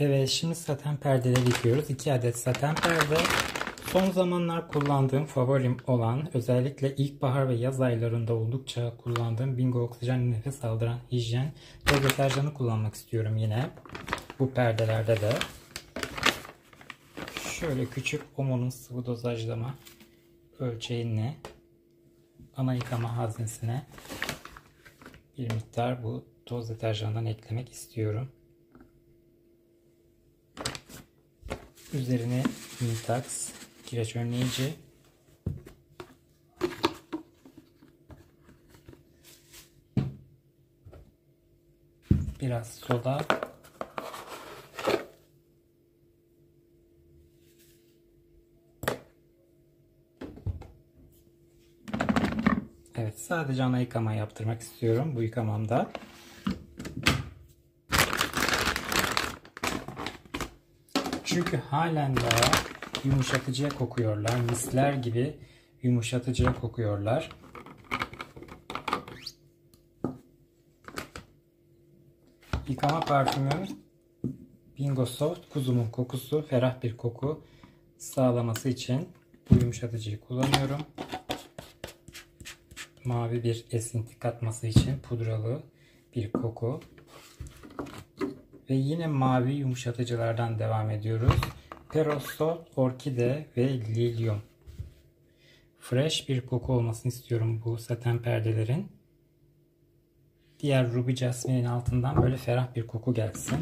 Evet şimdi saten perdeleri yıkıyoruz. 2 adet saten perde. Son zamanlar kullandığım favorim olan özellikle ilkbahar ve yaz aylarında oldukça kullandığım Bingo Oksijen nefes aldıran hijyen ve deterjanı kullanmak istiyorum yine. Bu perdelerde de. Şöyle küçük Omo'nun sıvı dozajlama ölçeğine ana yıkama haznesine bir miktar bu toz deterjandan eklemek istiyorum. Üzerine Mintax kireç önleyici biraz soda Evet sadece ana yıkama yaptırmak istiyorum bu yıkamamda. Çünkü halen daha yumuşatıcıya kokuyorlar. Misler gibi yumuşatıcıya kokuyorlar. Yıkama parfümüm Bingo Soft kuzumun kokusu ferah bir koku sağlaması için bu yumuşatıcıyı kullanıyorum. Mavi bir esinti katması için pudralı bir koku. Ve yine mavi yumuşatıcılardan devam ediyoruz. Peroso, orkide ve lilyum. Fresh bir koku olmasını istiyorum bu saten perdelerin. Diğer Ruby Jasmine'in altından böyle ferah bir koku gelsin.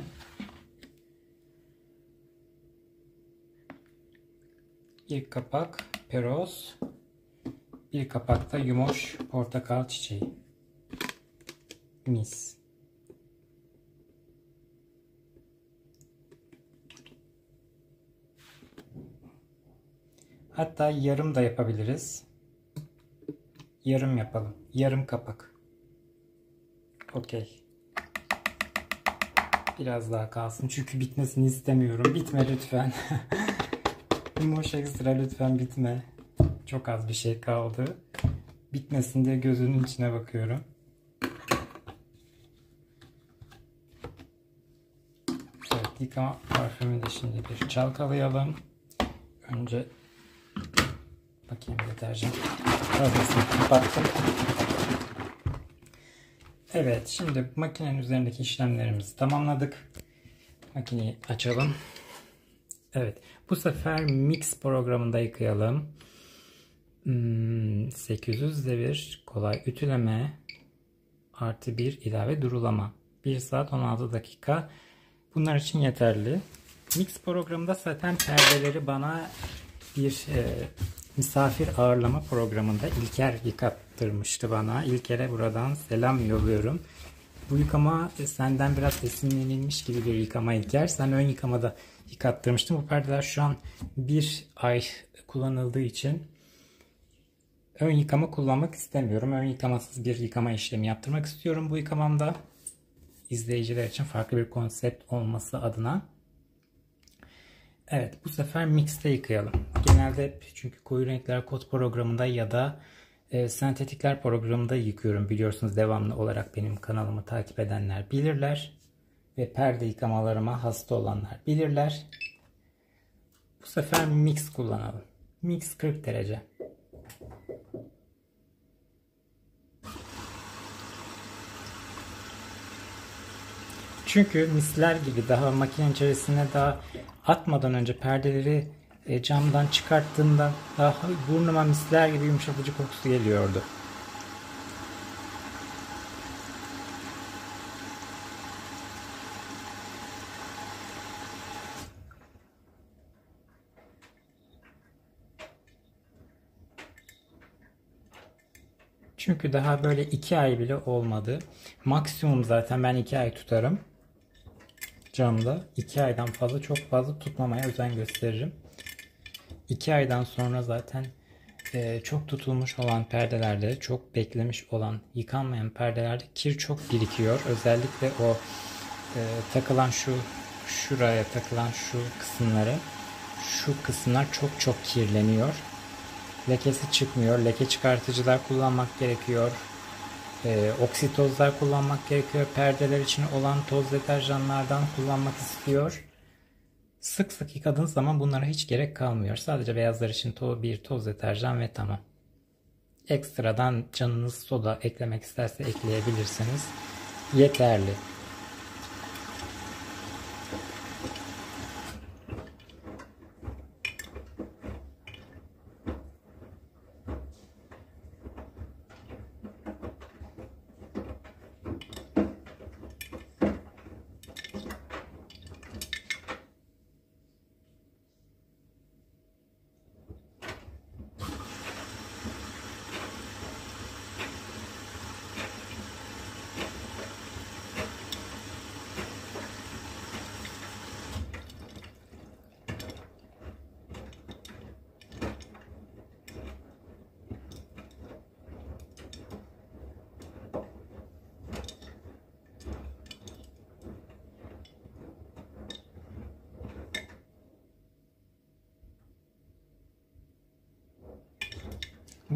İlk kapak Peros. Bir kapakta Yumoş Portakal Çiçeği. Mis. Hatta yarım da yapabiliriz. Yarım yapalım. Yarım kapak. Okey. Biraz daha kalsın. Çünkü bitmesini istemiyorum. Bitme lütfen. Yumuş ekstra lütfen bitme. Çok az bir şey kaldı. Bitmesin diye gözünün içine bakıyorum. Evet, yıkama parfümü de şimdi bir çalkalayalım. Önce bakayım deterjan haznesini kapattım. Evet şimdi makinenin üzerindeki işlemlerimizi tamamladık. Makineyi açalım. Evet bu sefer mix programında yıkayalım. Hmm, 800 devir kolay ütüleme artı bir ilave durulama. 1 saat 16 dakika. Bunlar için yeterli. Mix programında zaten perdeleri bana bir e, misafir ağırlama programında İlker yıkattırmıştı bana. İlker'e buradan selam yolluyorum. Bu yıkama senden biraz esinlenilmiş gibi bir yıkama İlker. Sen ön yıkamada yıkattırmıştın. Bu perdeler şu an bir ay kullanıldığı için ön yıkama kullanmak istemiyorum. Ön yıkamasız bir yıkama işlemi yaptırmak istiyorum bu yıkamamda. İzleyiciler için farklı bir konsept olması adına. Evet bu sefer mixte yıkayalım. Genelde çünkü koyu renkler kod programında ya da e, sentetikler programında yıkıyorum. Biliyorsunuz devamlı olarak benim kanalımı takip edenler bilirler. Ve perde yıkamalarıma hasta olanlar bilirler. Bu sefer mix kullanalım. Mix 40 derece. Çünkü misler gibi daha makinenin içerisine daha atmadan önce perdeleri e, camdan çıkarttığımda daha burnuma misler gibi yumuşatıcı kokusu geliyordu. Çünkü daha böyle iki ay bile olmadı. Maksimum zaten ben iki ay tutarım. Camda iki aydan fazla çok fazla tutmamaya özen gösteririm. İki aydan sonra zaten e, çok tutulmuş olan perdelerde, çok beklemiş olan, yıkanmayan perdelerde kir çok birikiyor. Özellikle o e, takılan şu şuraya takılan şu kısımları şu kısımlar çok çok kirleniyor. Lekesi çıkmıyor. Leke çıkartıcılar kullanmak gerekiyor. E, oksitozlar kullanmak gerekiyor. Perdeler için olan toz deterjanlardan kullanmak istiyor. Sık sık yıkadığınız zaman bunlara hiç gerek kalmıyor. Sadece beyazlar için to bir toz deterjan ve tamam. Ekstradan canınız soda eklemek isterse ekleyebilirsiniz. Yeterli.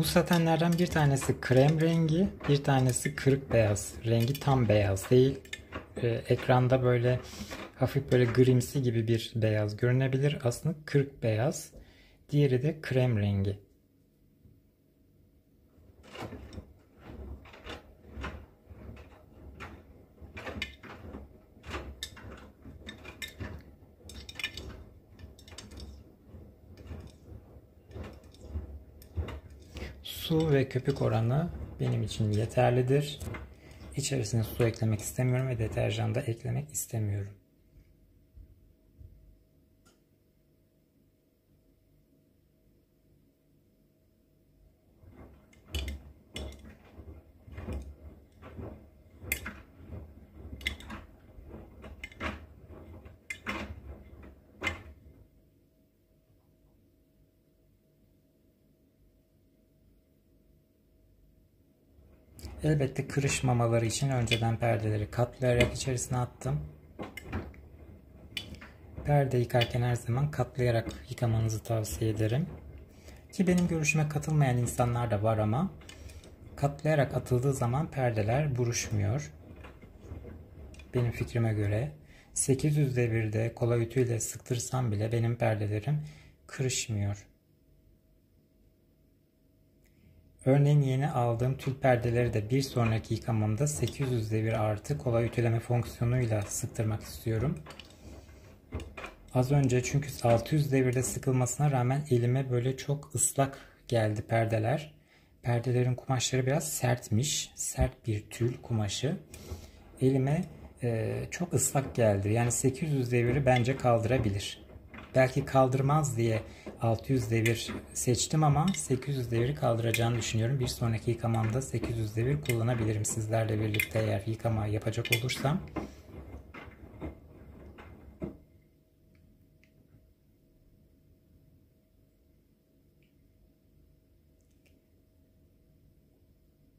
Bu satenlerden bir tanesi krem rengi, bir tanesi kırık beyaz. Rengi tam beyaz değil. Ee, ekranda böyle hafif böyle grimsi gibi bir beyaz görünebilir. Aslında kırık beyaz. Diğeri de krem rengi. Su ve köpük oranı benim için yeterlidir. İçerisine su eklemek istemiyorum ve deterjan da eklemek istemiyorum. Elbette kırışmamaları için önceden perdeleri katlayarak içerisine attım. Perde yıkarken her zaman katlayarak yıkamanızı tavsiye ederim. Ki benim görüşüme katılmayan insanlar da var ama katlayarak atıldığı zaman perdeler buruşmuyor. Benim fikrime göre 800 devirde kola ütüyle sıktırsam bile benim perdelerim kırışmıyor. Örneğin yeni aldığım tül perdeleri de bir sonraki yıkamamda 800 devir artı kolay ütüleme fonksiyonuyla sıktırmak istiyorum. Az önce çünkü 600 devirde sıkılmasına rağmen elime böyle çok ıslak geldi perdeler. Perdelerin kumaşları biraz sertmiş. Sert bir tül kumaşı. Elime e, çok ıslak geldi. Yani 800 deviri bence kaldırabilir. Belki kaldırmaz diye 600 devir seçtim ama 800 deviri kaldıracağını düşünüyorum. Bir sonraki yıkamamda 800 devir kullanabilirim sizlerle birlikte eğer yıkama yapacak olursam.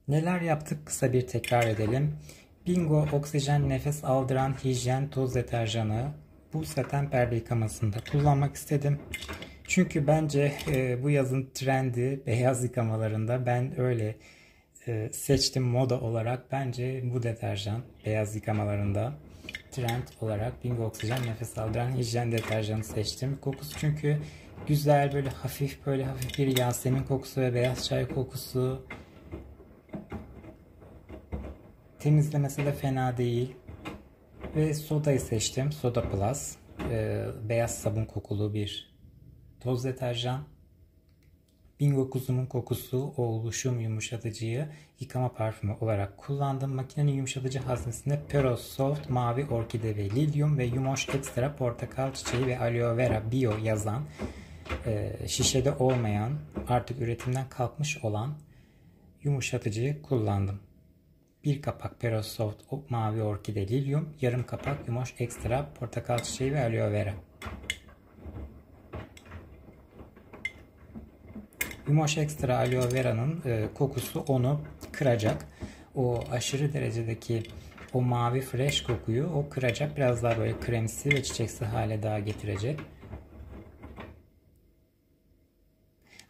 Neler yaptık kısa bir tekrar edelim. Bingo oksijen nefes aldıran hijyen toz deterjanı bu saten perde yıkamasında kullanmak istedim. Çünkü bence e, bu yazın trendi beyaz yıkamalarında ben öyle e, seçtim moda olarak. Bence bu deterjan beyaz yıkamalarında trend olarak Bingo Oksijen nefes aldıran hijyen deterjanı seçtim. Kokusu çünkü güzel böyle hafif böyle hafif bir yasemin kokusu ve beyaz çay kokusu. Temizlemesi de fena değil. Ve sodayı seçtim. Soda Plus. E, beyaz sabun kokulu bir toz deterjan. Bingo kuzumun kokusu o oluşum yumuşatıcıyı yıkama parfümü olarak kullandım. Makinenin yumuşatıcı haznesinde Peros Soft, Mavi Orkide ve Lilyum ve Yumoş Ekstra Portakal Çiçeği ve Aloe Vera Bio yazan e, şişede olmayan artık üretimden kalkmış olan yumuşatıcıyı kullandım. Bir kapak Peros Soft Mavi Orkide Lilyum, yarım kapak Yumoş Ekstra Portakal Çiçeği ve Aloe Vera. Yumoş Ekstra Aloe Vera'nın e, kokusu onu kıracak. O aşırı derecedeki o mavi fresh kokuyu o kıracak. Biraz daha böyle kremsi ve çiçeksi hale daha getirecek.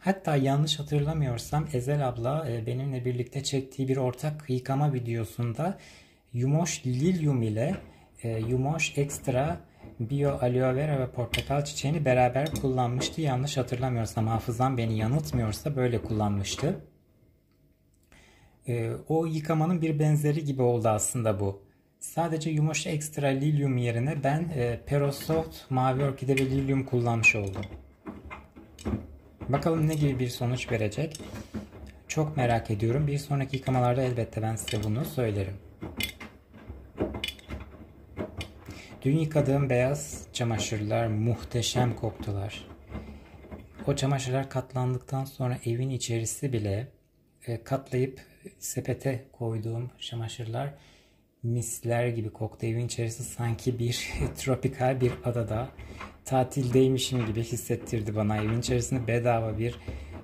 Hatta yanlış hatırlamıyorsam Ezel abla e, benimle birlikte çektiği bir ortak yıkama videosunda Yumoş Lilium ile e, Yumoş Extra Bio aloe vera ve portakal çiçeğini beraber kullanmıştı. Yanlış hatırlamıyorsam hafızam beni yanıltmıyorsa böyle kullanmıştı. Ee, o yıkamanın bir benzeri gibi oldu aslında bu. Sadece yumuşa ekstra lilyum yerine ben e, Perosoft mavi orkide ve lilyum kullanmış oldum. Bakalım ne gibi bir sonuç verecek. Çok merak ediyorum. Bir sonraki yıkamalarda elbette ben size bunu söylerim. Dün yıkadığım beyaz çamaşırlar muhteşem koktular. O çamaşırlar katlandıktan sonra evin içerisi bile e, katlayıp sepete koyduğum çamaşırlar misler gibi koktu. Evin içerisi sanki bir tropikal bir adada tatildeymişim gibi hissettirdi bana. Evin içerisinde bedava bir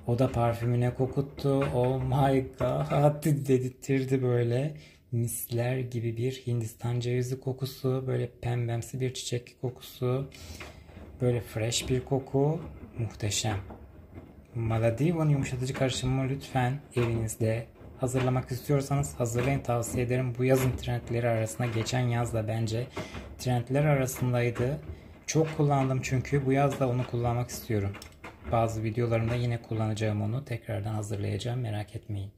oda parfümüne kokuttu. Oh my god dedirtirdi böyle. Misler gibi bir Hindistan cevizi kokusu, böyle pembemsi bir çiçek kokusu, böyle fresh bir koku. Muhteşem. Maladivan yumuşatıcı karışımı lütfen evinizde hazırlamak istiyorsanız hazırlayın tavsiye ederim. Bu yazın trendleri arasında geçen yaz da bence trendler arasındaydı. Çok kullandım çünkü bu yaz da onu kullanmak istiyorum. Bazı videolarımda yine kullanacağım onu. Tekrardan hazırlayacağım merak etmeyin.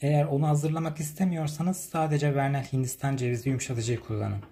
Eğer onu hazırlamak istemiyorsanız sadece Vernel Hindistan cevizi yumuşatıcıyı kullanın.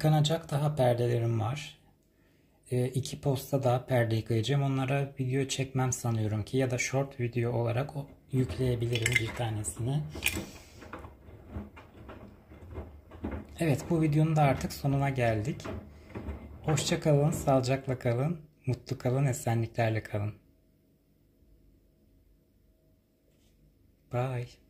Yıkanacak daha perdelerim var. E, iki posta daha perde yıkayacağım. Onlara video çekmem sanıyorum ki ya da short video olarak yükleyebilirim bir tanesini. Evet bu videonun da artık sonuna geldik. Hoşça kalın, sağlıcakla kalın, mutlu kalın, esenliklerle kalın. Bye.